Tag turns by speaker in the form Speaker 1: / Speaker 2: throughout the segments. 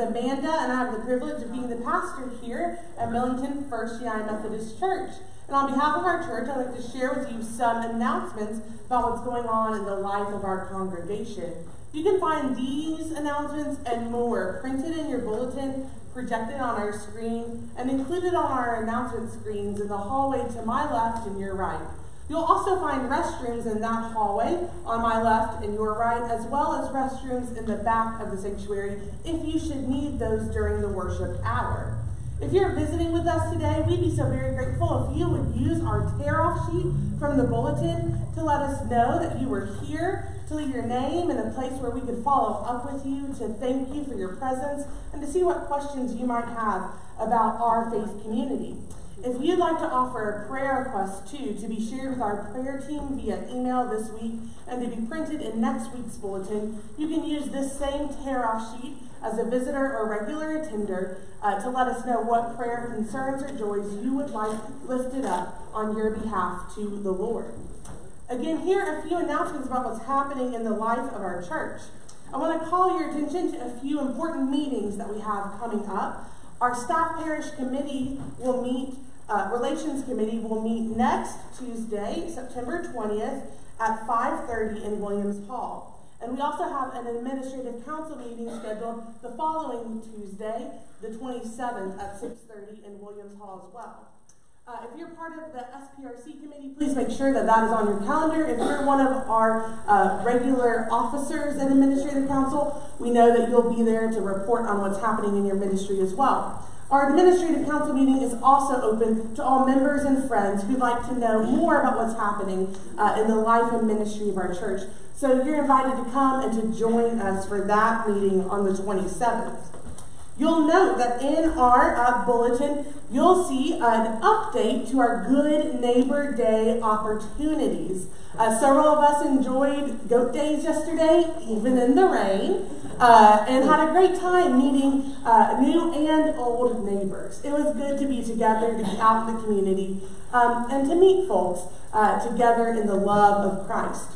Speaker 1: Amanda, and I have the privilege of being the pastor here at Millington First United Methodist Church. And on behalf of our church, I'd like to share with you some announcements about what's going on in the life of our congregation. You can find these announcements and more printed in your bulletin, projected on our screen, and included on our announcement screens in the hallway to my left and your right. You'll also find restrooms in that hallway on my left and your right, as well as restrooms in the back of the sanctuary if you should need those during the worship hour. If you're visiting with us today, we'd be so very grateful if you would use our tear off sheet from the bulletin to let us know that you were here, to leave your name and a place where we could follow up with you, to thank you for your presence, and to see what questions you might have about our faith community. If you'd like to offer a prayer request too, to be shared with our prayer team via email this week and to be printed in next week's bulletin, you can use this same tear off sheet as a visitor or regular attender uh, to let us know what prayer concerns or joys you would like lifted up on your behalf to the Lord. Again, here are a few announcements about what's happening in the life of our church. I want to call your attention to a few important meetings that we have coming up. Our staff parish committee will meet uh, Relations Committee will meet next Tuesday, September 20th at 5.30 in Williams Hall. And we also have an administrative council meeting scheduled the following Tuesday, the 27th at 6.30 in Williams Hall as well. Uh, if you're part of the SPRC committee, please make sure that that is on your calendar. If you're one of our uh, regular officers in Administrative Council, we know that you'll be there to report on what's happening in your ministry as well. Our administrative council meeting is also open to all members and friends who'd like to know more about what's happening uh, in the life and ministry of our church. So you're invited to come and to join us for that meeting on the 27th. You'll note that in our uh, bulletin, you'll see an update to our Good Neighbor Day opportunities. Uh, several of us enjoyed goat days yesterday, even in the rain uh, and had a great time meeting uh, new and old neighbors. It was good to be together, to be out in the community, um, and to meet folks uh, together in the love of Christ.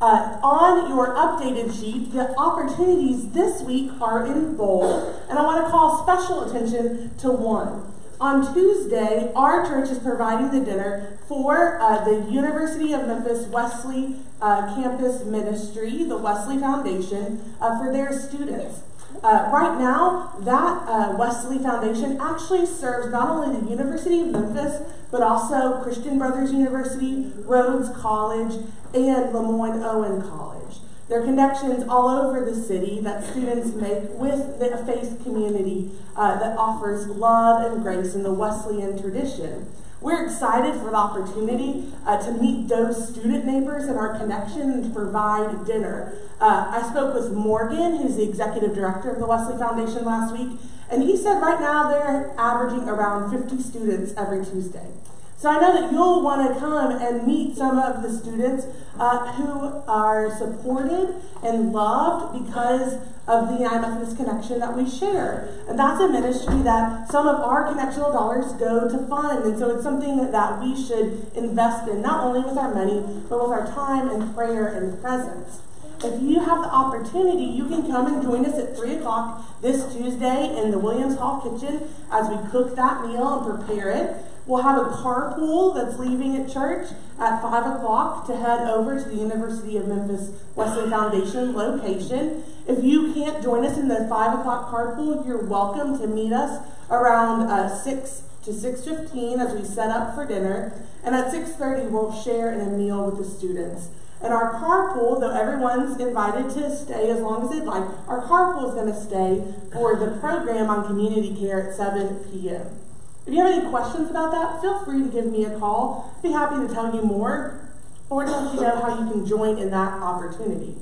Speaker 1: Uh, on your updated sheet, the opportunities this week are in bold, and I want to call special attention to one. On Tuesday, our church is providing the dinner for uh, the University of Memphis Wesley uh, Campus Ministry, the Wesley Foundation, uh, for their students. Uh, right now, that uh, Wesley Foundation actually serves not only the University of Memphis, but also Christian Brothers University, Rhodes College, and LeMoyne Owen College. There are connections all over the city that students make with the faith community uh, that offers love and grace in the Wesleyan tradition. We're excited for the opportunity uh, to meet those student neighbors in our connection and to provide dinner. Uh, I spoke with Morgan, who's the executive director of the Wesley Foundation last week, and he said right now they're averaging around 50 students every Tuesday. So I know that you'll want to come and meet some of the students uh, who are supported and loved because of the Methodist connection that we share. And that's a ministry that some of our connectional dollars go to fund. And so it's something that we should invest in, not only with our money, but with our time and prayer and presence. If you have the opportunity, you can come and join us at 3 o'clock this Tuesday in the Williams Hall kitchen as we cook that meal and prepare it. We'll have a carpool that's leaving at church at 5 o'clock to head over to the University of Memphis Wesley Foundation location. If you can't join us in the 5 o'clock carpool, you're welcome to meet us around uh, 6 to 6.15 as we set up for dinner. And at 6.30, we'll share in a meal with the students. And our carpool, though everyone's invited to stay as long as they'd like, our carpool is going to stay for the program on community care at 7 p.m. If you have any questions about that, feel free to give me a call. I'd be happy to tell you more or to let you know how you can join in that opportunity.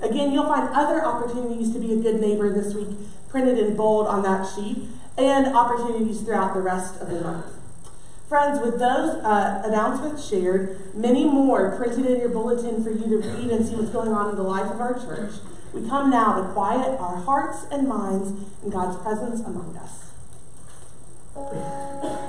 Speaker 1: Again, you'll find other opportunities to be a good neighbor this week printed in bold on that sheet and opportunities throughout the rest of the month. Friends, with those uh, announcements shared, many more printed in your bulletin for you to read and see what's going on in the life of our church, we come now to quiet our hearts and minds in God's presence among us. Thank you.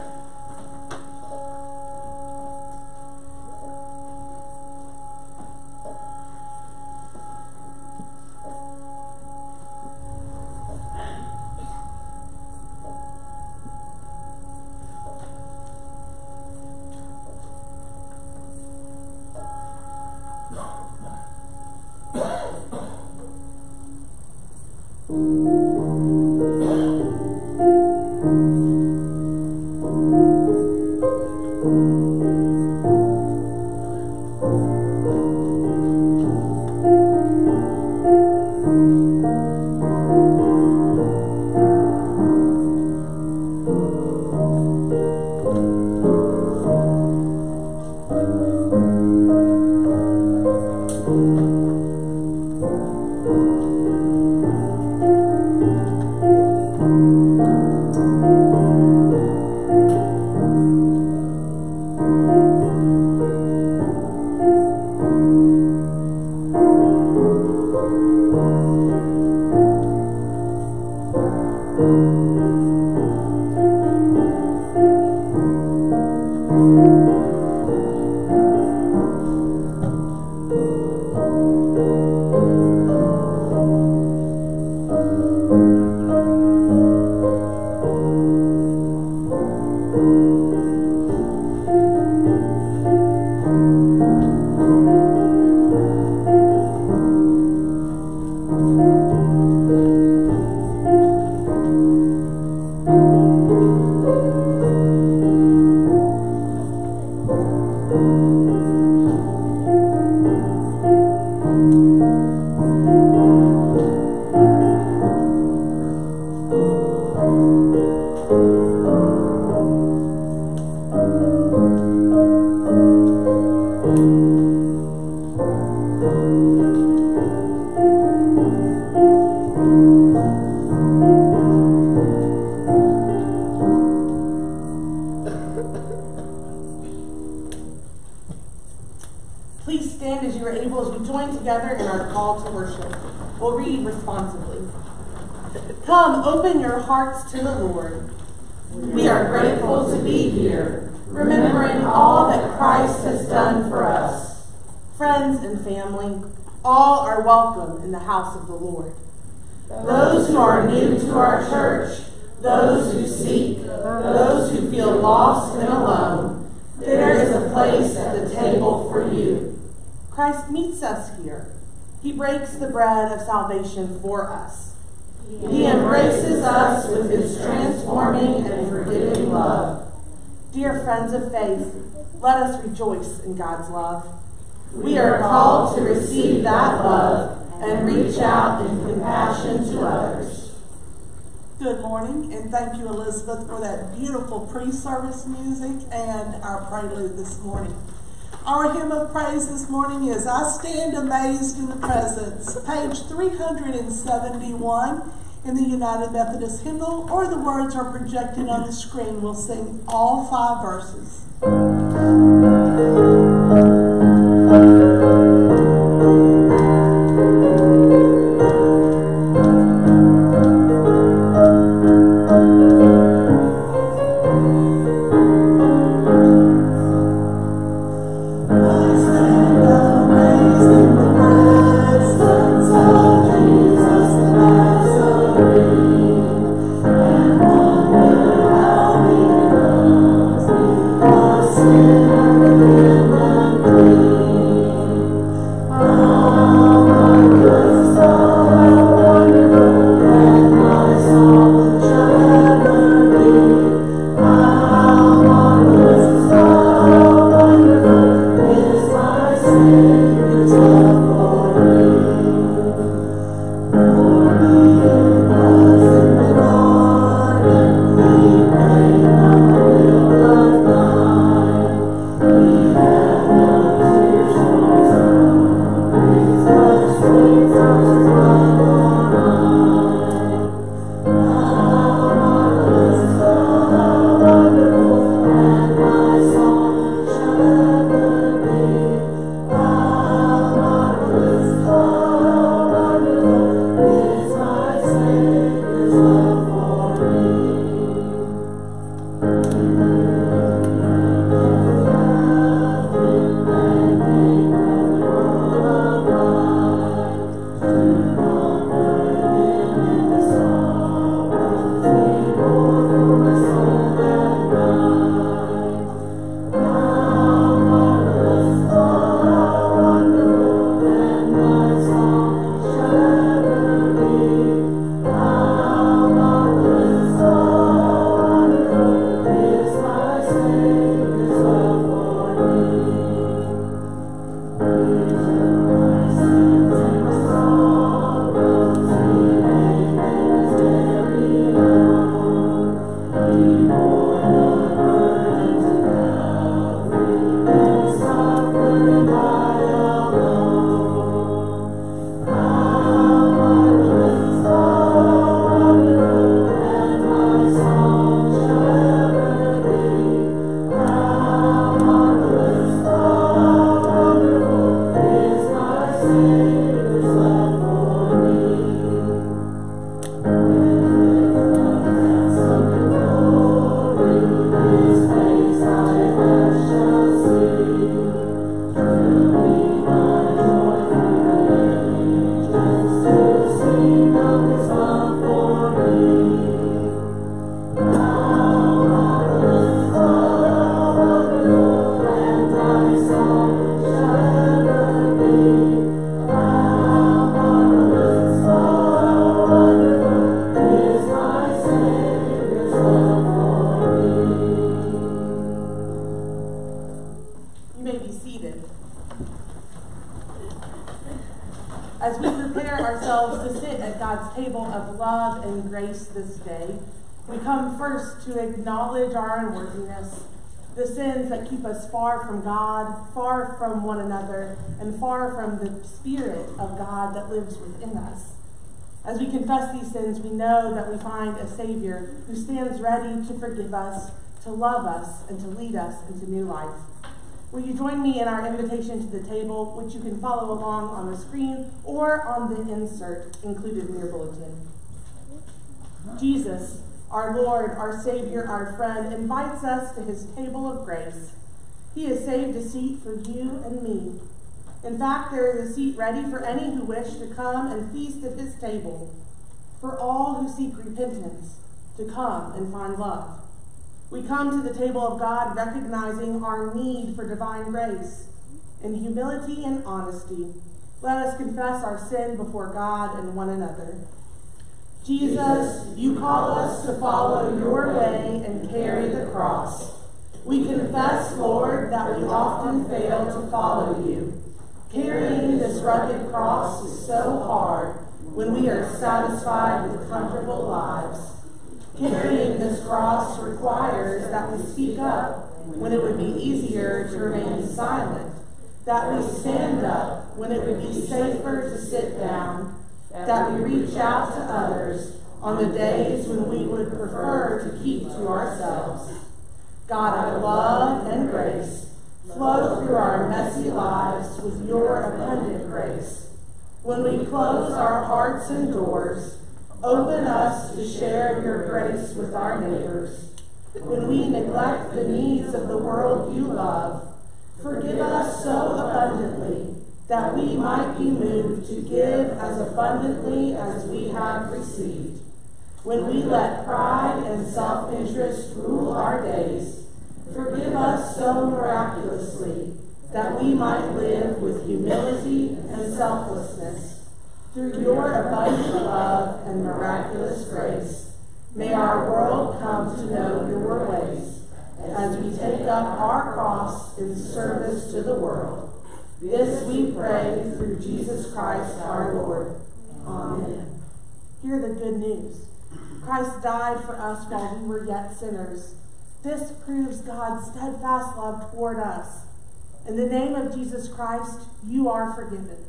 Speaker 1: In God's love. We are called to receive that love and reach out in compassion to others.
Speaker 2: Good morning, and thank you, Elizabeth, for that beautiful pre service music and our prelude this morning. Our hymn of praise this morning is I Stand Amazed in the Presence, page 371 in the United Methodist Hymnal, or the words are projected on the screen. We'll sing all five verses.
Speaker 1: God's table of love and grace this day, we come first to acknowledge our unworthiness, the sins that keep us far from God, far from one another, and far from the Spirit of God that lives within us. As we confess these sins, we know that we find a Savior who stands ready to forgive us, to love us, and to lead us into new life. Will you join me in our invitation to the table, which you can follow along on the screen or on the insert included in your bulletin? Jesus, our Lord, our Savior, our friend, invites us to his table of grace. He has saved a seat for you and me. In fact, there is a seat ready for any who wish to come and feast at his table, for all who seek repentance, to come and find love. We come to the table of God recognizing our need for divine grace. In humility and honesty, let us confess our sin before God and one another. Jesus, you call us to follow your way and carry the cross. We confess, Lord, that we often fail to follow you. Carrying this rugged cross is so hard when we are satisfied with comfortable lives. Carrying this cross requires that we speak up when it would be easier to remain silent, that we stand up when it would be safer to sit down, that we reach out to others on the days when we would prefer to keep to ourselves. God of love and grace, flow through our messy lives with your abundant grace. When we close our hearts and doors, Open us to share your grace with our neighbors. When we neglect the needs of the world you love, forgive us so abundantly that we might be moved to give as abundantly as we have received. When we let pride and self interest rule our days, forgive us so miraculously that we might live with humility and selflessness through your abundant love and miraculous grace, may our world come to know your ways as we take up our cross in service to the world. This we pray through Jesus Christ our Lord. Amen. Hear the good news. Christ died for us while we were yet sinners. This proves God's steadfast love toward us. In the name of Jesus Christ, you are forgiven.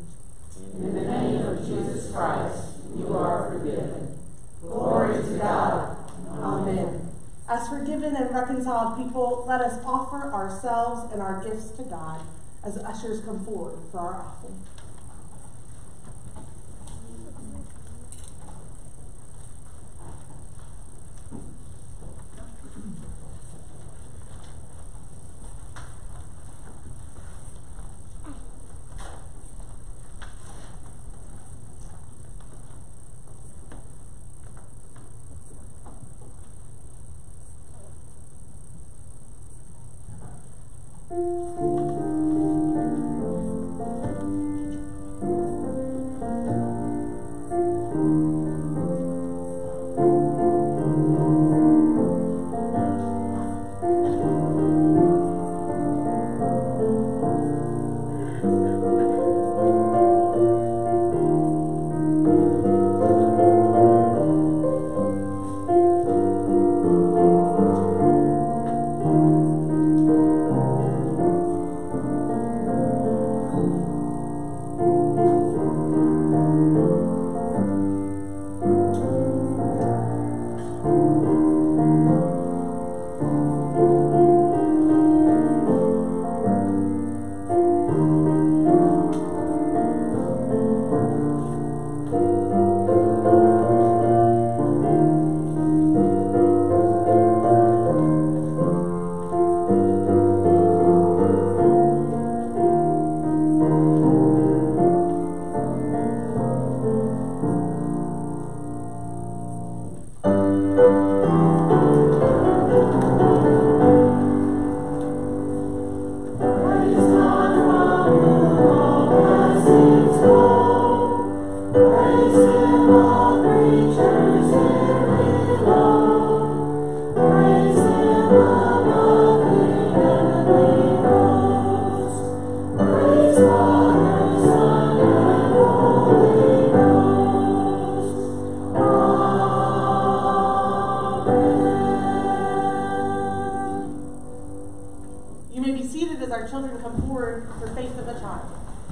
Speaker 3: In the name of Jesus Christ, you are forgiven. Glory to God. Amen.
Speaker 1: As forgiven and reconciled people, let us offer ourselves and our gifts to God as ushers come forward for our offering.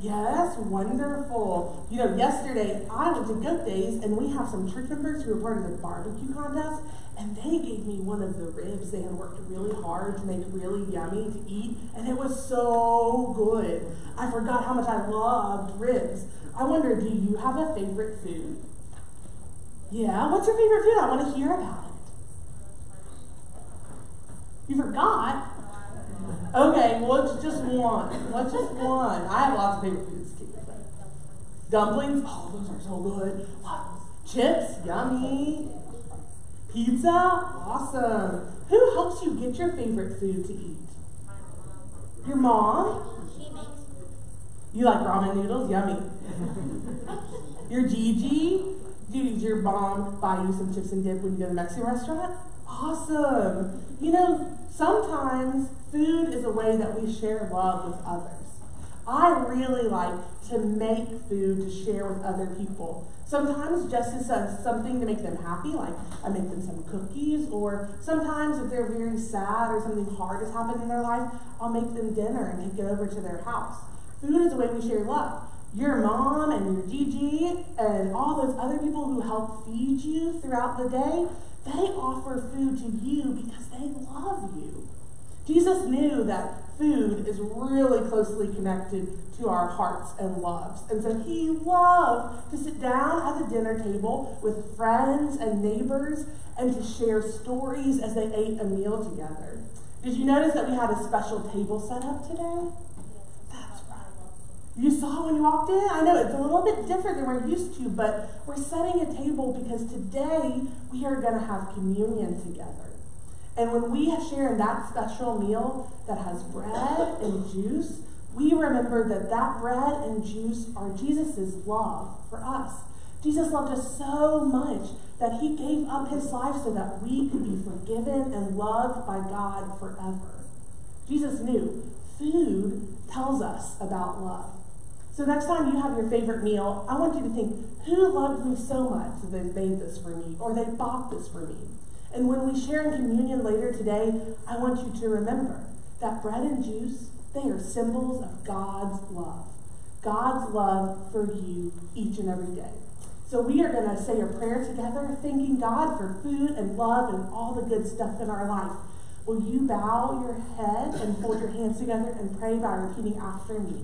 Speaker 1: Yes, wonderful. You know, yesterday I went to Goat Days and we have some church members who were part of the barbecue contest and they gave me one of the ribs they had worked really hard to make really yummy to eat and it was so good. I forgot how much I loved ribs. I wonder, do you have a favorite food? Yeah, what's your favorite food? I want to hear about it. You forgot? Okay, well, it's just one. What's just one? I have lots of favorite foods too. Dumplings, oh, those are so good. Chips, yummy. Pizza, awesome. Who helps you get your favorite food to eat? Your mom? She makes You like ramen noodles? Yummy. Your Gigi? Did your mom buy you some chips and dip when you go to the Mexican restaurant? Awesome. You know, sometimes food is a way that we share love with others. I really like to make food to share with other people. Sometimes just as something to make them happy, like I make them some cookies, or sometimes if they're very sad or something hard has happened in their life, I'll make them dinner and take it over to their house. Food is a way we share love. Your mom and your Gigi and all those other people who help feed you throughout the day, they offer food to you because they love you. Jesus knew that food is really closely connected to our hearts and loves. And so he loved to sit down at the dinner table with friends and neighbors and to share stories as they ate a meal together. Did you notice that we had a special table set up today? You saw when you walked in? I know it's a little bit different than we're used to, but we're setting a table because today we are going to have communion together. And when we share in that special meal that has bread and juice, we remember that that bread and juice are Jesus' love for us. Jesus loved us so much that he gave up his life so that we could be forgiven and loved by God forever. Jesus knew food tells us about love. So next time you have your favorite meal, I want you to think, who loved me so much that they made this for me or they bought this for me? And when we share in communion later today, I want you to remember that bread and juice, they are symbols of God's love. God's love for you each and every day. So we are going to say a prayer together, thanking God for food and love and all the good stuff in our life. Will you bow your head and fold your hands together and pray by repeating after me?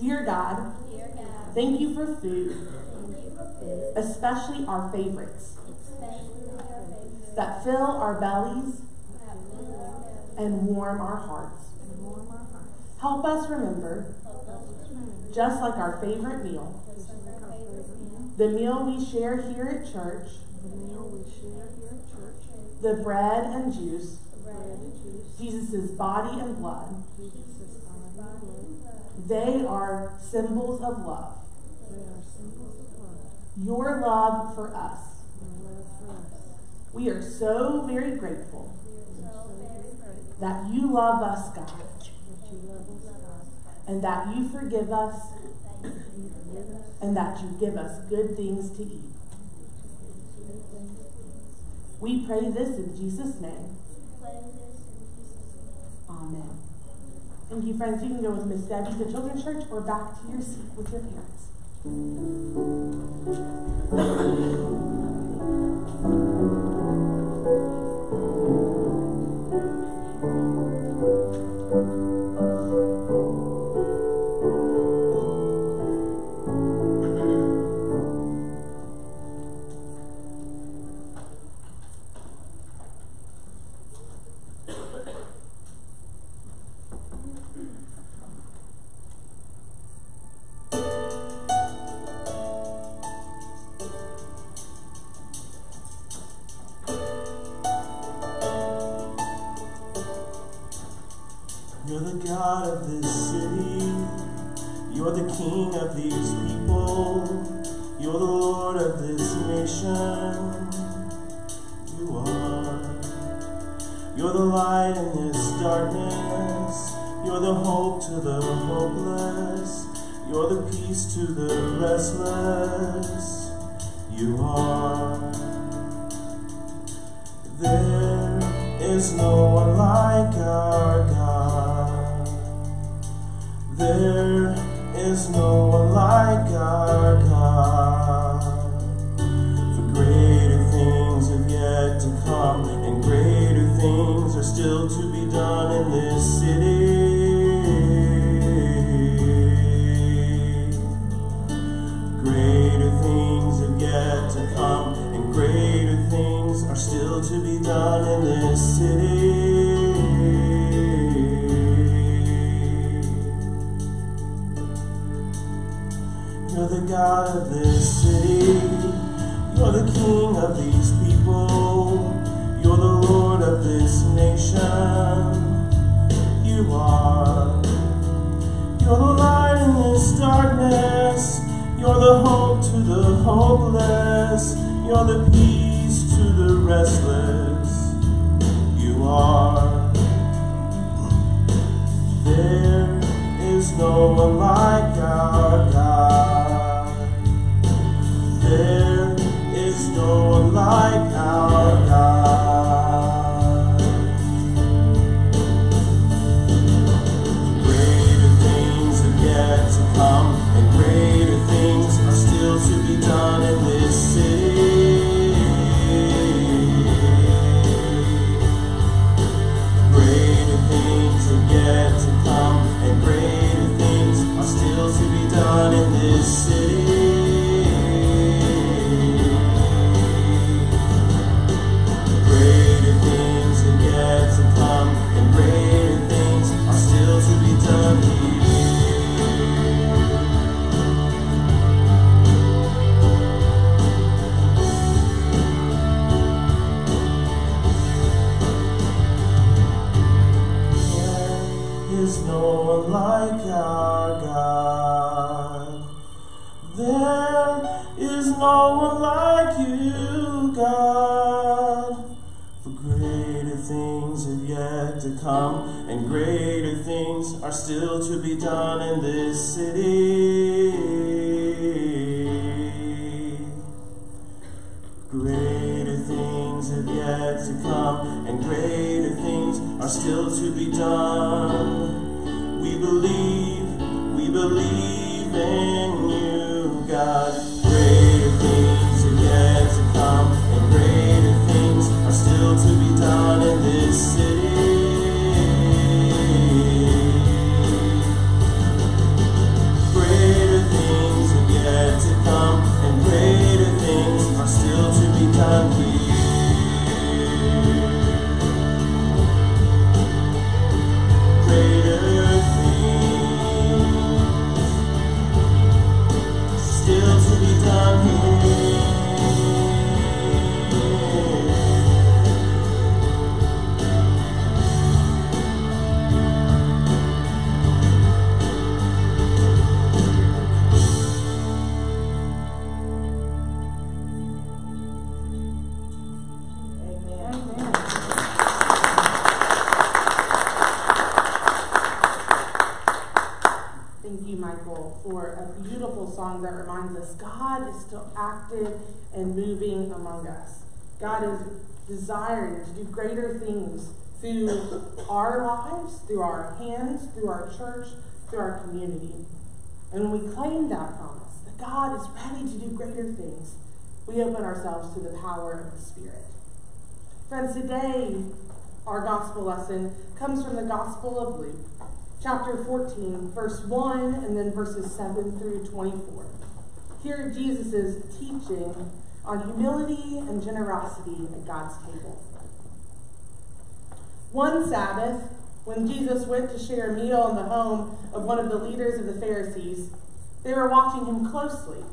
Speaker 1: Dear God,
Speaker 4: Dear God,
Speaker 1: thank you for food,
Speaker 4: you for food,
Speaker 1: especially our favorites,
Speaker 4: especially our favorites,
Speaker 1: that fill our bellies
Speaker 4: that fill our bellies
Speaker 1: and warm our hearts.
Speaker 4: and warm our hearts.
Speaker 1: Help us remember,
Speaker 4: Help us remember,
Speaker 1: just like our favorite meal,
Speaker 4: just like our favorite meal,
Speaker 1: the meal we share here at church,
Speaker 3: The meal we share here at church,
Speaker 1: the bread and juice,
Speaker 4: the bread and juice,
Speaker 1: Jesus' body and blood,
Speaker 3: Jesus' body and blood,
Speaker 1: they are symbols of love.
Speaker 3: they are symbols of love,
Speaker 1: Your love for us.
Speaker 3: your love for us.
Speaker 1: We are so very grateful
Speaker 4: we are so very grateful
Speaker 1: that you love us, God,
Speaker 3: That you love us, God,
Speaker 1: and that you forgive us,
Speaker 4: that you
Speaker 3: you forgive us,
Speaker 1: and that you give us good things to eat. We pray this in Jesus' name.
Speaker 4: play this in Jesus' name.
Speaker 1: Amen. Thank you friends, you can go with Miss Debbie to children's church or back to your seat with your parents.
Speaker 5: You are. You're the light in this darkness. You're the hope to the hopeless. You're the peace to the restless. You are. There is no one like our God. There is no one like our God. Still to be done in this city. Greater things have yet to come, and greater things are still to be done in this city. You're the God of this city. You're the King of these people. You're the Lord of this nation. You are. You're the light in this darkness. You're the hope to the hopeless. You're the peace to the restless. You are. There is no one like our God. There is no one like our God. Done in this still
Speaker 1: active and moving among us. God is desiring to do greater things through our lives, through our hands, through our church, through our community. And when we claim that promise, that God is ready to do greater things, we open ourselves to the power of the Spirit. Friends, today our gospel lesson comes from the Gospel of Luke, chapter 14, verse 1, and then verses 7 through 24. Here, Jesus teaching on humility and generosity at God's table. One Sabbath, when Jesus went to share a meal in the home of one of the leaders of the Pharisees, they were watching him closely.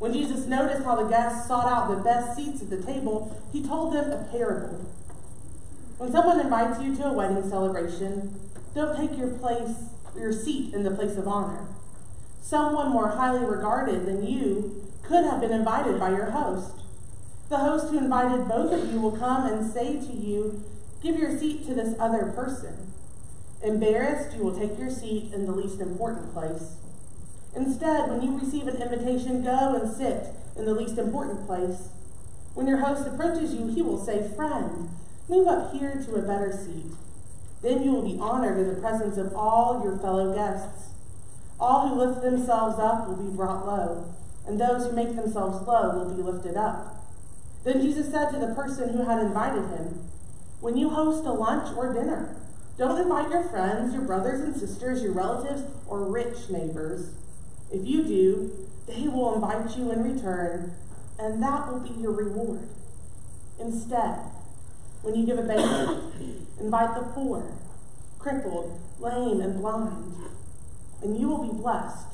Speaker 1: When Jesus noticed how the guests sought out the best seats at the table, he told them a parable. When someone invites you to a wedding celebration, don't take your place, your seat in the place of honor. Someone more highly regarded than you could have been invited by your host. The host who invited both of you will come and say to you, Give your seat to this other person. Embarrassed, you will take your seat in the least important place. Instead, when you receive an invitation, go and sit in the least important place. When your host approaches you, he will say, Friend, move up here to a better seat. Then you will be honored in the presence of all your fellow guests. All who lift themselves up will be brought low, and those who make themselves low will be lifted up. Then Jesus said to the person who had invited him, When you host a lunch or dinner, don't invite your friends, your brothers and sisters, your relatives, or rich neighbors. If you do, they will invite you in return, and that will be your reward. Instead, when you give a banquet, invite the poor, crippled, lame, and blind, and you will be blessed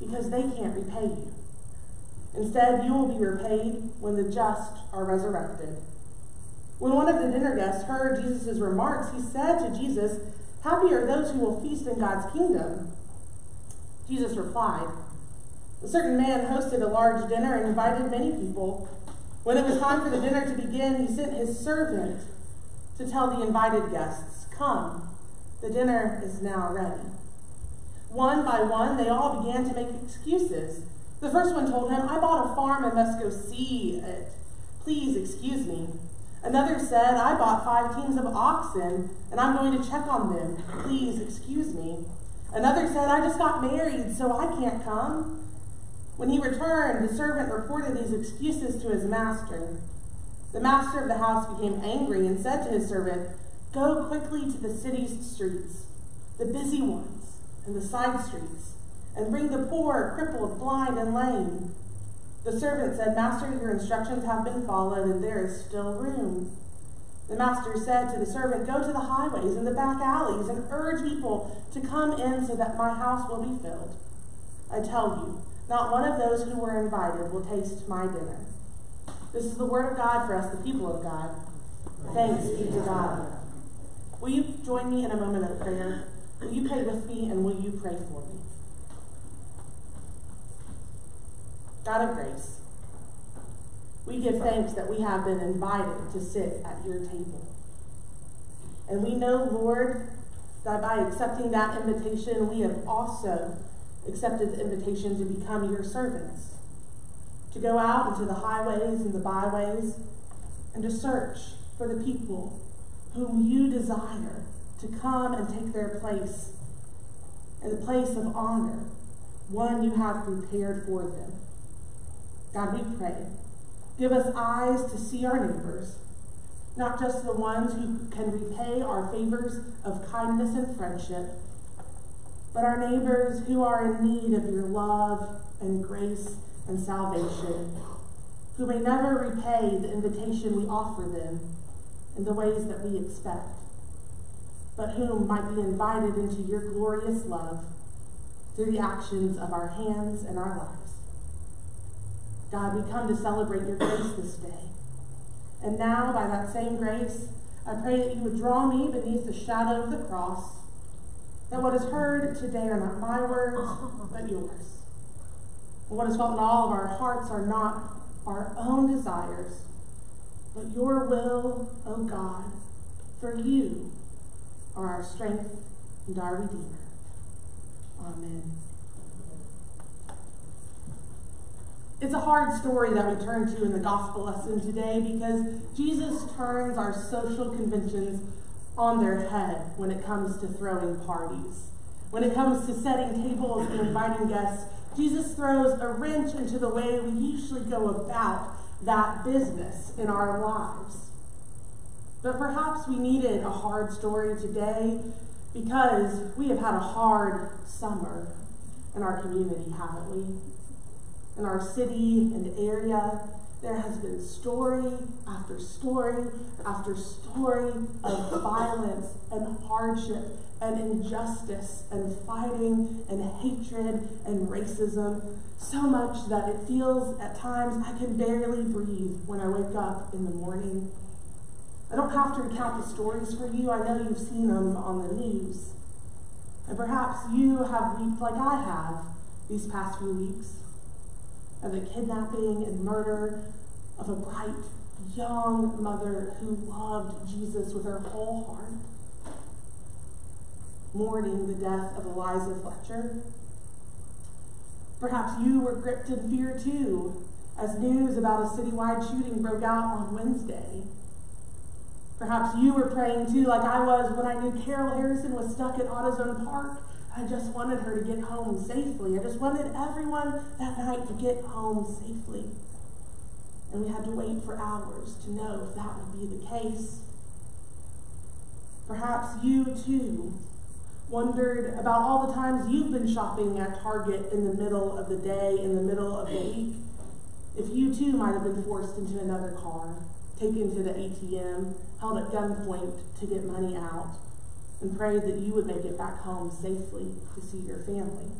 Speaker 1: because they can't repay you. Instead, you will be repaid when the just are resurrected. When one of the dinner guests heard Jesus' remarks, he said to Jesus, Happy are those who will feast in God's kingdom. Jesus replied, A certain man hosted a large dinner and invited many people. When it was time for the dinner to begin, he sent his servant to tell the invited guests, Come, the dinner is now ready. One by one, they all began to make excuses. The first one told him, I bought a farm and must go see it. Please excuse me. Another said, I bought five teams of oxen and I'm going to check on them. Please excuse me. Another said, I just got married, so I can't come. When he returned, the servant reported these excuses to his master. The master of the house became angry and said to his servant, Go quickly to the city's streets, the busy ones, and the side streets, and bring the poor, crippled, blind, and lame. The servant said, Master, your instructions have been followed, and there is still room. The master said to the servant, Go to the highways and the back alleys and urge people to come in so that my house will be filled. I tell you, not one of those who were invited will taste my dinner. This is the word of God for us, the people of God. Thanks be to God. Will you join me in a moment of prayer? Will you pray with me and will you pray for me? God of grace, we give thanks that we have been invited to sit at your table. And we know, Lord, that by accepting that invitation, we have also accepted the invitation to become your servants, to go out into the highways and the byways, and to search for the people whom you desire to come and take their place in the place of honor, one you have prepared for them. God, we pray. Give us eyes to see our neighbors, not just the ones who can repay our favors of kindness and friendship, but our neighbors who are in need of your love and grace and salvation, who may never repay the invitation we offer them in the ways that we expect, but whom might be invited into your glorious love through the actions of our hands and our lives. God, we come to celebrate your grace this day. And now, by that same grace, I pray that you would draw me beneath the shadow of the cross, that what is heard today are not my words, but yours. And what is felt in all of our hearts are not our own desires, but your will, O oh God, for you are our strength and our Redeemer. Amen. It's a hard story that we turn to in the gospel lesson today because Jesus turns our social conventions on their head when it comes to throwing parties. When it comes to setting tables and inviting guests, Jesus throws a wrench into the way we usually go about that business in our lives. But perhaps we needed a hard story today because we have had a hard summer in our community, haven't we? in our city and area, there has been story after story after story of violence and hardship and injustice and fighting and hatred and racism, so much that it feels at times I can barely breathe when I wake up in the morning. I don't have to recount the stories for you. I know you've seen them on the news. And perhaps you have wept like I have these past few weeks of the kidnapping and murder of a bright, young mother who loved Jesus with her whole heart, mourning the death of Eliza Fletcher. Perhaps you were gripped in fear too as news about a citywide shooting broke out on Wednesday. Perhaps you were praying too, like I was when I knew Carol Harrison was stuck at AutoZone Park. I just wanted her to get home safely. I just wanted everyone that night to get home safely. And we had to wait for hours to know if that would be the case. Perhaps you too wondered about all the times you've been shopping at Target in the middle of the day, in the middle of the week. If you too might have been forced into another car, taken to the ATM, held at gunpoint to get money out, and prayed that you would make it back home safely to see your family.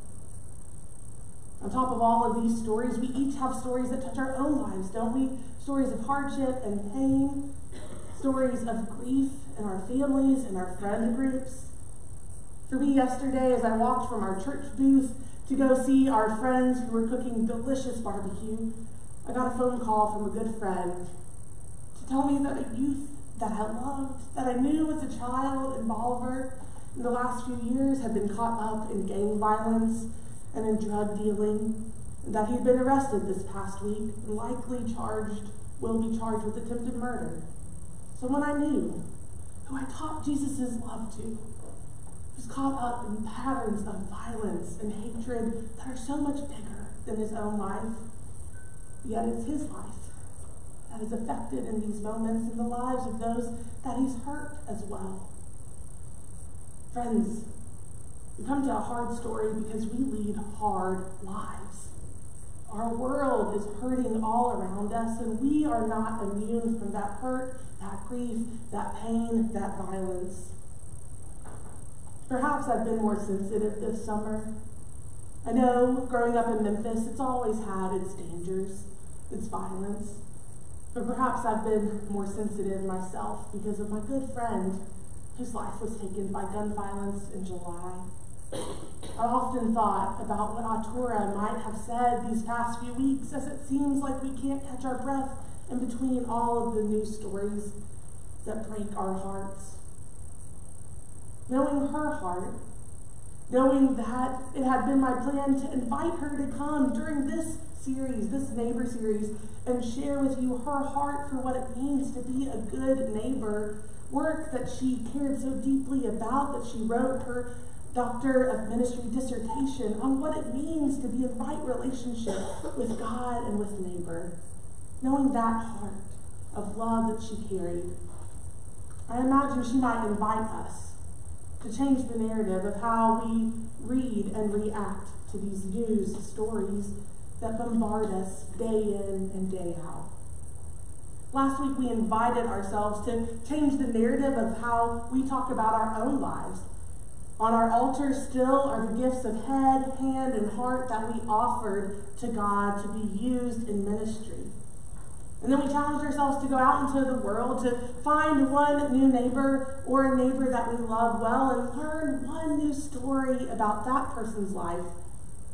Speaker 1: On top of all of these stories, we each have stories that touch our own lives, don't we? Stories of hardship and pain, stories of grief in our families and our friend groups. For me, yesterday, as I walked from our church booth to go see our friends who were cooking delicious barbecue, I got a phone call from a good friend tell me that a youth that I loved, that I knew as a child in Bolivar in the last few years had been caught up in gang violence and in drug dealing, and that he'd been arrested this past week and likely charged, will be charged with attempted murder. Someone I knew, who I taught Jesus' love to, was caught up in patterns of violence and hatred that are so much bigger than his own life. Yet it's his life that is affected in these moments in the lives of those that he's hurt as well. Friends, we come to a hard story because we lead hard lives. Our world is hurting all around us, and we are not immune from that hurt, that grief, that pain, that violence. Perhaps I've been more sensitive this summer. I know growing up in Memphis, it's always had its dangers, its violence. But perhaps I've been more sensitive myself because of my good friend whose life was taken by gun violence in July. I often thought about what Autura might have said these past few weeks as it seems like we can't catch our breath in between all of the news stories that break our hearts. Knowing her heart, knowing that it had been my plan to invite her to come during this series, this neighbor series, and share with you her heart for what it means to be a good neighbor, work that she cared so deeply about that she wrote her doctor of ministry dissertation on what it means to be in right relationship with God and with neighbor. Knowing that heart of love that she carried, I imagine she might invite us to change the narrative of how we read and react to these news stories that bombard us day in and day out. Last week, we invited ourselves to change the narrative of how we talk about our own lives. On our altar still are the gifts of head, hand, and heart that we offered to God to be used in ministry. And then we challenged ourselves to go out into the world to find one new neighbor or a neighbor that we love well and learn one new story about that person's life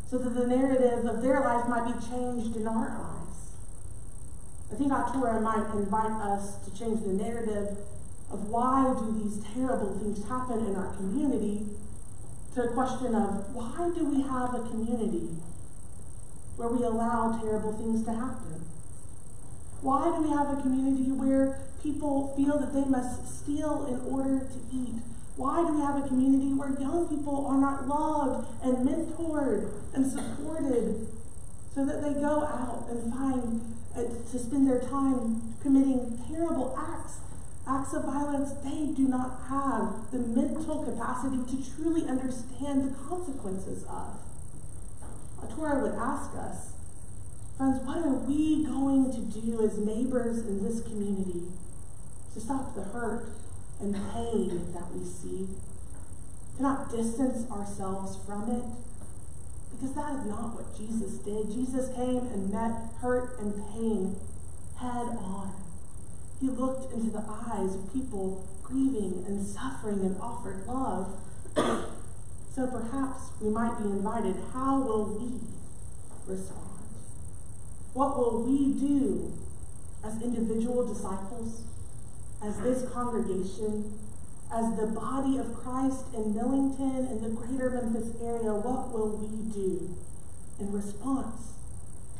Speaker 1: so that the narrative of their life might be changed in our eyes. I think Autura might invite us to change the narrative of why do these terrible things happen in our community to a question of why do we have a community where we allow terrible things to happen? Why do we have a community where people feel that they must steal in order to eat? Why do we have a community where young people are not loved and mentored and supported so that they go out and find uh, to spend their time committing terrible acts, acts of violence they do not have the mental capacity to truly understand the consequences of? Autura would ask us, friends, what are we going to do as neighbors in this community to stop the hurt and pain that we see. To not distance ourselves from it. Because that is not what Jesus did. Jesus came and met hurt and pain head on. He looked into the eyes of people grieving and suffering and offered love. so perhaps we might be invited. How will we respond? What will we do as individual disciples, as this congregation, as the body of Christ in Millington and the greater Memphis area? What will we do in response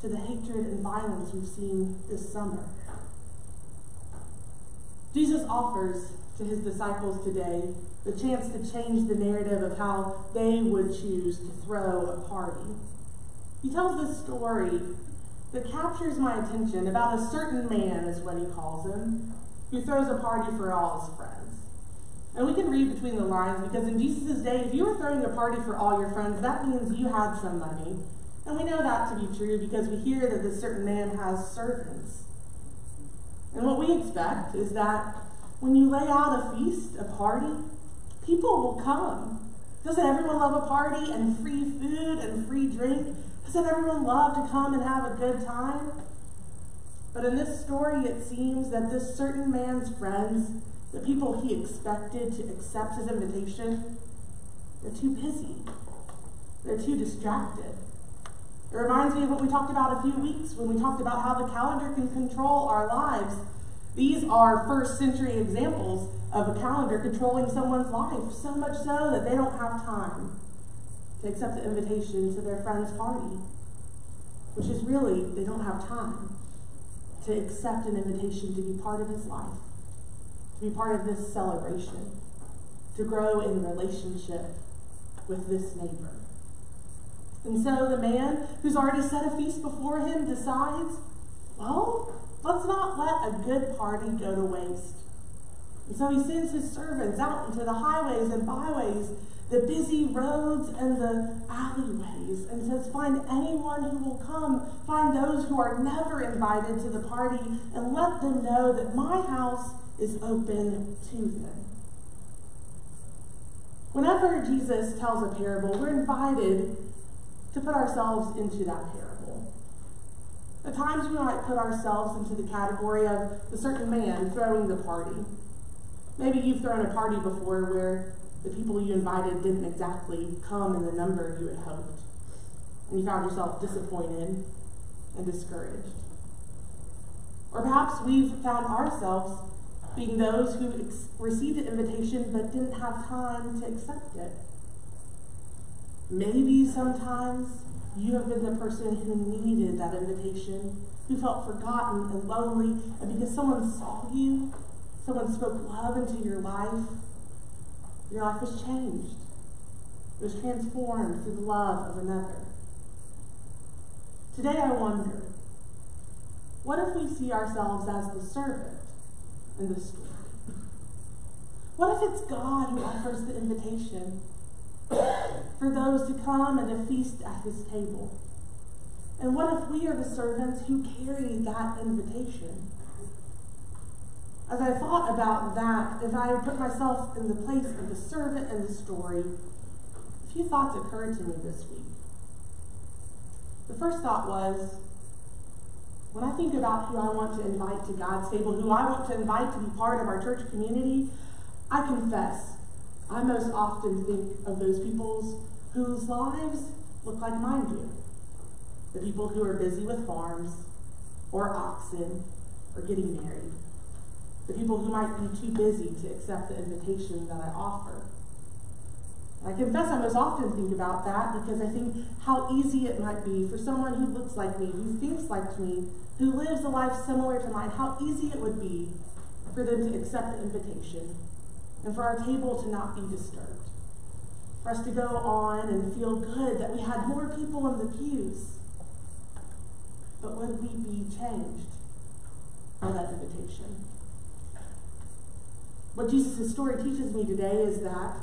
Speaker 1: to the hatred and violence we've seen this summer? Jesus offers to his disciples today the chance to change the narrative of how they would choose to throw a party. He tells this story that captures my attention about a certain man, is what he calls him, who throws a party for all his friends. And we can read between the lines because in Jesus' day, if you were throwing a party for all your friends, that means you had some money. And we know that to be true because we hear that this certain man has servants. And what we expect is that when you lay out a feast, a party, people will come. Doesn't everyone love a party and free food and free drink? Doesn't everyone love to come and have a good time? But in this story, it seems that this certain man's friends, the people he expected to accept his invitation, they're too busy. They're too distracted. It reminds me of what we talked about a few weeks when we talked about how the calendar can control our lives. These are first century examples of a calendar controlling someone's life, so much so that they don't have time to accept the invitation to their friend's party, which is really, they don't have time to accept an invitation to be part of his life, to be part of this celebration, to grow in relationship with this neighbor. And so the man who's already set a feast before him decides, well, let's not let a good party go to waste. And so he sends his servants out into the highways and byways, the busy roads and the alleyways, and says, Find anyone who will come, find those who are never invited to the party, and let them know that my house is open to them. Whenever Jesus tells a parable, we're invited to put ourselves into that parable. At times we might put ourselves into the category of the certain man throwing the party. Maybe you've thrown a party before where the people you invited didn't exactly come in the number you had hoped, and you found yourself disappointed and discouraged. Or perhaps we've found ourselves being those who received an invitation but didn't have time to accept it. Maybe sometimes you have been the person who needed that invitation, who felt forgotten and lonely, and because someone saw you, someone spoke love into your life, your life was changed. It was transformed through the love of another. Today I wonder, what if we see ourselves as the servant in the story? What if it's God who offers the invitation for those to come and to feast at his table? And what if we are the servants who carry that invitation? As I thought about that, if I put myself in the place of the servant in the story, a few thoughts occurred to me this week. The first thought was when I think about who I want to invite to God's table, who I want to invite to be part of our church community, I confess I most often think of those peoples whose lives look like mine do. The people who are busy with farms or oxen or getting married. The people who might be too busy to accept the invitation that I offer. I confess I most often think about that because I think how easy it might be for someone who looks like me, who thinks like me, who lives a life similar to mine, how easy it would be for them to accept the invitation and for our table to not be disturbed. For us to go on and feel good that we had more people in the pews. But would we be changed by that invitation? What Jesus' story teaches me today is that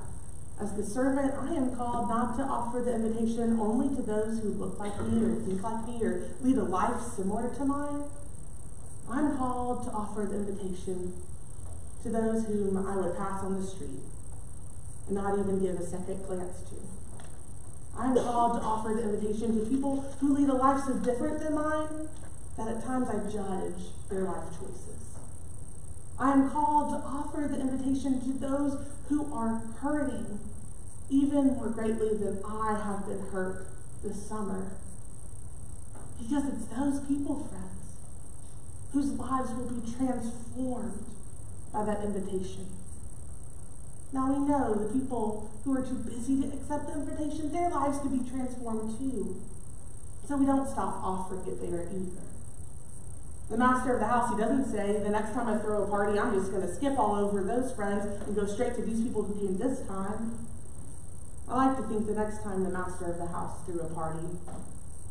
Speaker 1: as the servant, I am called not to offer the invitation only to those who look like me or think like me or lead a life similar to mine. I'm called to offer the invitation to those whom I would pass on the street and not even give a second glance to. I'm called to offer the invitation to people who lead a life so different than mine that at times I judge their life choices. I am called to offer the invitation to those who are hurting, even more greatly than I have been hurt this summer. Because it's those people, friends, whose lives will be transformed by that invitation. Now we know the people who are too busy to accept the invitation, their lives could be transformed too. So we don't stop offering it there either. The master of the house, he doesn't say, the next time I throw a party, I'm just going to skip all over those friends and go straight to these people who came this time. I like to think the next time the master of the house threw a party,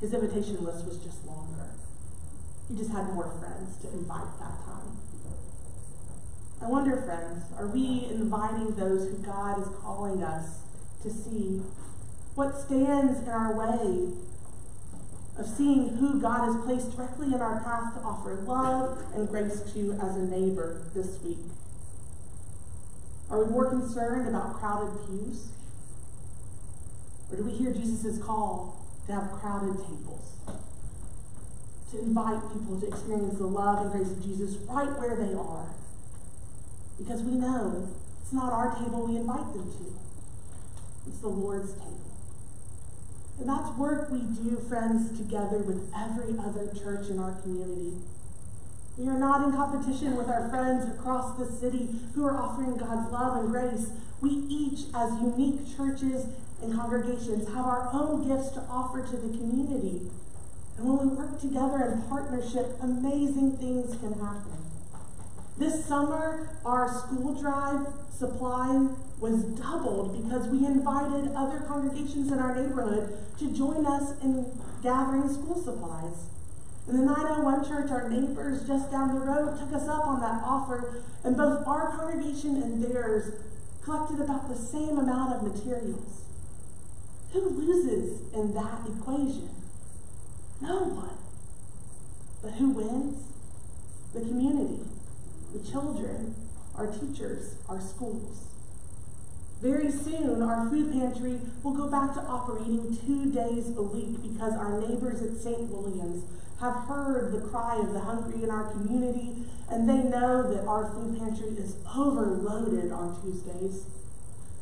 Speaker 1: his invitation list was just longer. He just had more friends to invite that time. I wonder, friends, are we inviting those who God is calling us to see? What stands in our way of seeing who God has placed directly in our path to offer love and grace to as a neighbor this week? Are we more concerned about crowded pews? Or do we hear Jesus' call to have crowded tables? To invite people to experience the love and grace of Jesus right where they are. Because we know it's not our table we invite them to, it's the Lord's table. That's work we do, friends, together with every other church in our community. We are not in competition with our friends across the city who are offering God's love and grace. We each, as unique churches and congregations, have our own gifts to offer to the community. And when we work together in partnership, amazing things can happen. This summer, our school drive supply was doubled because we invited other congregations in our neighborhood to join us in gathering school supplies. And the 901 church, our neighbors just down the road, took us up on that offer, and both our congregation and theirs collected about the same amount of materials. Who loses in that equation? No one. But who wins? The community the children, our teachers, our schools. Very soon, our food pantry will go back to operating two days a week because our neighbors at St. William's have heard the cry of the hungry in our community and they know that our food pantry is overloaded on Tuesdays.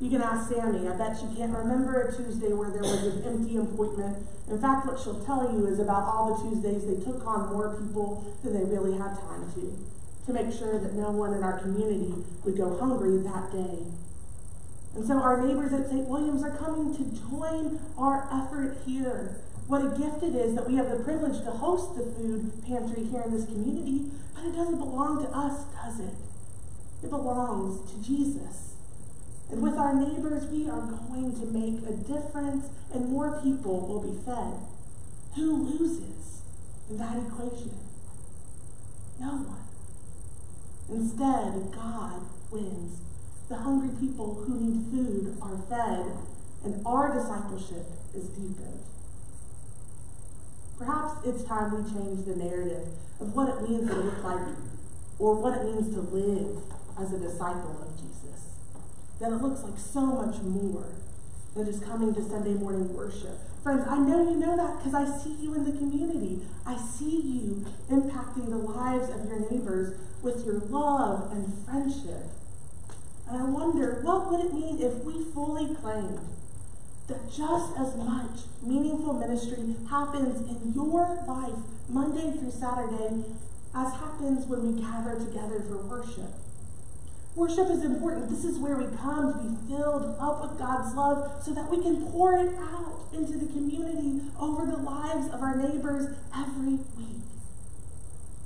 Speaker 1: You can ask Sammy. I bet she can't remember a Tuesday where there was an empty appointment. In fact, what she'll tell you is about all the Tuesdays they took on more people than they really had time to to make sure that no one in our community would go hungry that day. And so our neighbors at St. William's are coming to join our effort here. What a gift it is that we have the privilege to host the food pantry here in this community, but it doesn't belong to us, does it? It belongs to Jesus. And with our neighbors, we are going to make a difference, and more people will be fed. Who loses in that equation? No one. Instead, God wins. The hungry people who need food are fed, and our discipleship is deepened. Perhaps it's time we change the narrative of what it means to look like or what it means to live as a disciple of Jesus. That it looks like so much more than just coming to Sunday morning worship. Friends, I know you know that because I see you in the community. I see you impacting the lives of your neighbors with your love and friendship. And I wonder, what would it mean if we fully claimed that just as much meaningful ministry happens in your life Monday through Saturday as happens when we gather together for worship? Worship is important. This is where we come to be filled up with God's love so that we can pour it out into the community over the lives of our neighbors every week.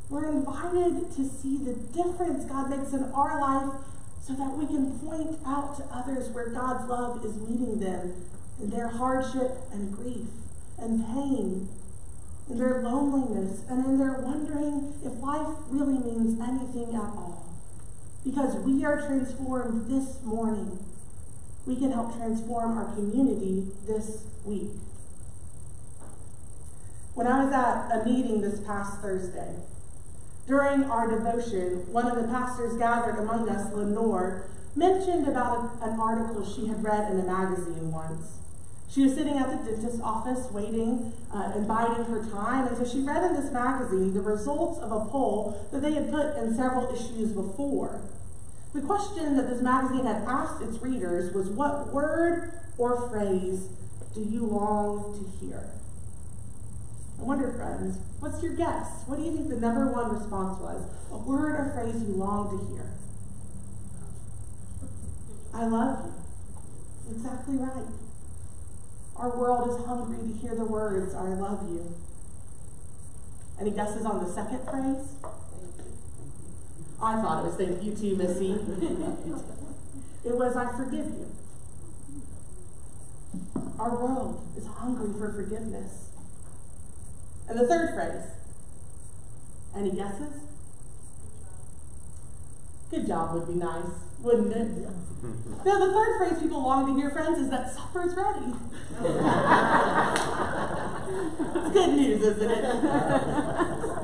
Speaker 1: We're invited to see the difference God makes in our life so that we can point out to others where God's love is meeting them in their hardship and grief and pain, in their loneliness, and in their wondering if life really means anything at all. Because we are transformed this morning, we can help transform our community this week. When I was at a meeting this past Thursday, during our devotion, one of the pastors gathered among us, Lenore, mentioned about an article she had read in a magazine once. She was sitting at the dentist's office waiting uh, and biding her time, and so she read in this magazine the results of a poll that they had put in several issues before. The question that this magazine had asked its readers was what word or phrase do you long to hear? I wonder, friends, what's your guess? What do you think the number one response was? A word or phrase you long to hear? I love you. Exactly right. Our world is hungry to hear the words, I love you. Any guesses on the second phrase? I thought it was thank you too, Missy. it was I forgive you. Our world is hungry for forgiveness. And the third phrase. Any guesses? Good job would be nice, wouldn't it? now, the third phrase people long to hear, friends, is that supper's ready. it's good news, isn't it?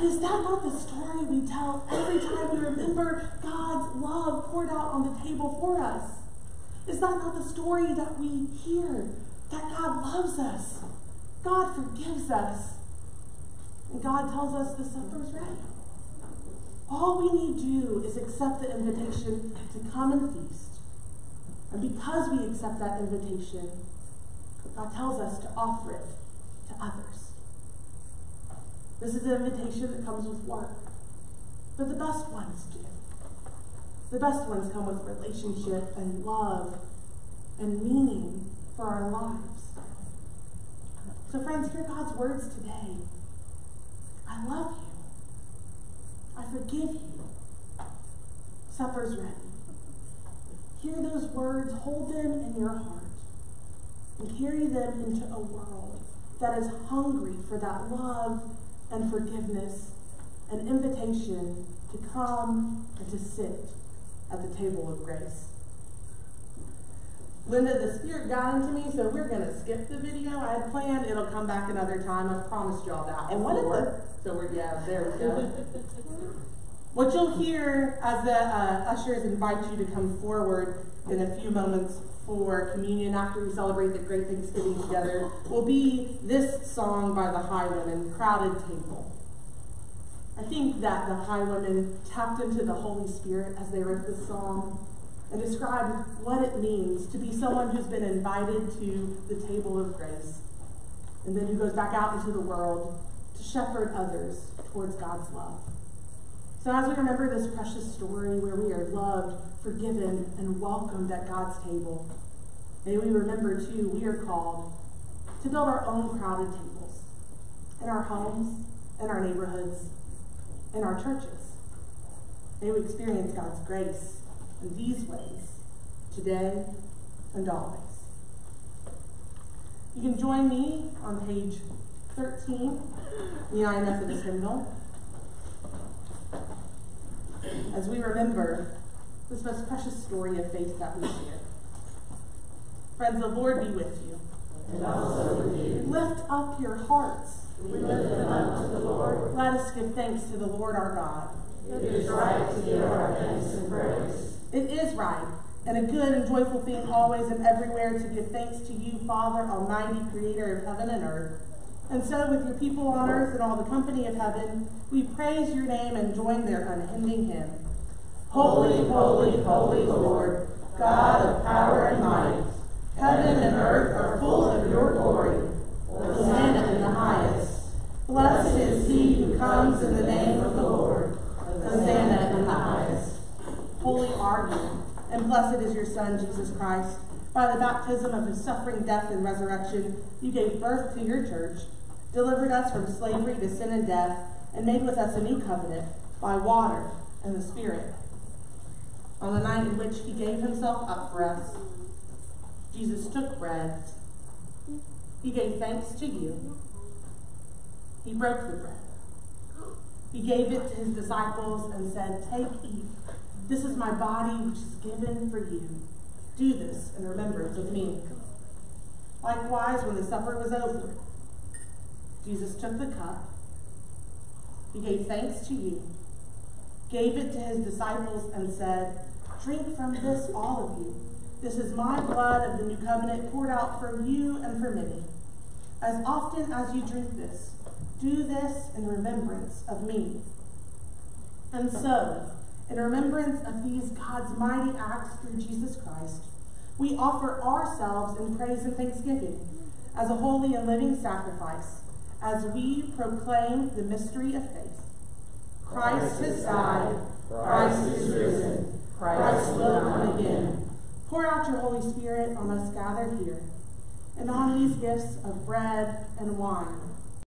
Speaker 1: But is that not the story we tell every time we remember God's love poured out on the table for us? Is that not the story that we hear? That God loves us, God forgives us, and God tells us the supper's ready. All we need to do is accept the invitation to come and feast. And because we accept that invitation, God tells us to offer it to others. This is an invitation that comes with work. But the best ones do. The best ones come with relationship and love and meaning for our lives. So, friends, hear God's words today. I love you. I forgive you. Supper's ready. Hear those words, hold them in your heart, and carry them into a world that is hungry for that love and forgiveness, an invitation to come and to sit at the table of grace. Linda, the Spirit got into me, so we're going to skip the video. I had planned it'll come back another time. I promised y'all that.
Speaker 2: And what is
Speaker 1: before. So we're, yeah, there we go. what you'll hear as the uh, ushers invite you to come forward in a few moments for communion after we celebrate the great Thanksgiving together will be this song by the High Highwomen, Crowded Table. I think that the Highwomen tapped into the Holy Spirit as they wrote this song and described what it means to be someone who's been invited to the table of grace and then who goes back out into the world to shepherd others towards God's love. So, as we remember this precious story where we are loved, forgiven, and welcomed at God's table, may we remember too we are called to build our own crowded tables in our homes, in our neighborhoods, in our churches. May we experience God's grace in these ways today and always. You can join me on page 13, the United Methodist hymnal, as we remember this most precious story of faith that we share. Friends, the Lord be with you.
Speaker 3: And also with you.
Speaker 1: Lift up your hearts.
Speaker 3: We lift them up to the Lord.
Speaker 1: Let us give thanks to the Lord our God.
Speaker 3: It is right to give our thanks and praise.
Speaker 1: It is right and a good and joyful thing always and everywhere to give thanks to you, Father, Almighty, Creator of heaven and earth. And so, with your people on earth and all the company of heaven, we praise your name and join their unending hymn.
Speaker 3: Holy, holy, holy Lord, God of power and might, heaven and earth are full of your glory. Hosanna in the highest. Blessed is he who comes in the name of the Lord. Hosanna in the highest.
Speaker 1: Holy are you, and blessed is your Son, Jesus Christ. By the baptism of his suffering, death, and resurrection, you gave birth to your church, delivered us from slavery to sin and death, and made with us a new covenant by water and the Spirit. On the night in which he gave himself up for us, Jesus took bread. He gave thanks to you. He broke the bread. He gave it to his disciples and said, Take, eat. This is my body, which is given for you. Do this in remembrance of me. Likewise, when the supper was over, Jesus took the cup. He gave thanks to you, gave it to his disciples, and said, Drink from this, all of you. This is my blood of the new covenant poured out for you and for many. As often as you drink this, do this in remembrance of me. And so, in remembrance of these God's mighty acts through Jesus Christ, we offer ourselves in praise and thanksgiving as a holy and living sacrifice as we proclaim the mystery of faith. Christ has died, Christ is risen, Christ will come again. Pour out your Holy Spirit on us gathered here and on these gifts of bread and wine